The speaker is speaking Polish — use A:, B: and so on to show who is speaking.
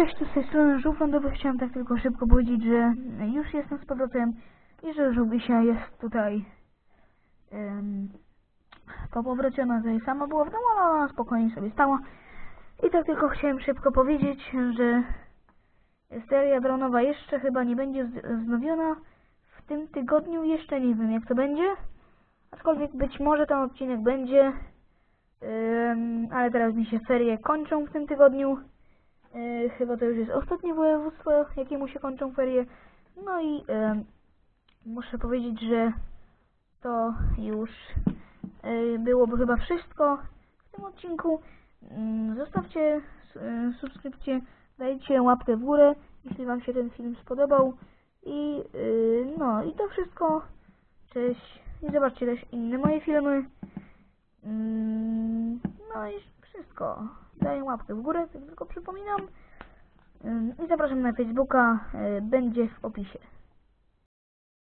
A: Cześć, tu z tej strony Żółw Lądowy. Chciałem tak tylko szybko powiedzieć, że już jestem z powrotem i że Żółwisia jest tutaj um, po powrocie. Ona tutaj sama była w domu, ale ona spokojnie sobie stała. I tak tylko chciałem szybko powiedzieć, że seria dronowa jeszcze chyba nie będzie wznowiona w tym tygodniu. Jeszcze nie wiem jak to będzie. Aczkolwiek być może ten odcinek będzie. Ale teraz mi się ferie kończą w tym tygodniu. Yy, chyba to już jest ostatnie województwo, jakiemu się kończą ferie. No i ym, muszę powiedzieć, że to już yy, byłoby chyba wszystko w tym odcinku. Ym, zostawcie subskrypcję, dajcie łapkę w górę, jeśli Wam się ten film spodobał. I no i to wszystko. Cześć. I zobaczcie też inne moje filmy. Mm, wszystko. Daję łapkę w górę, tylko przypominam. I zapraszam na Facebooka, y, będzie w opisie.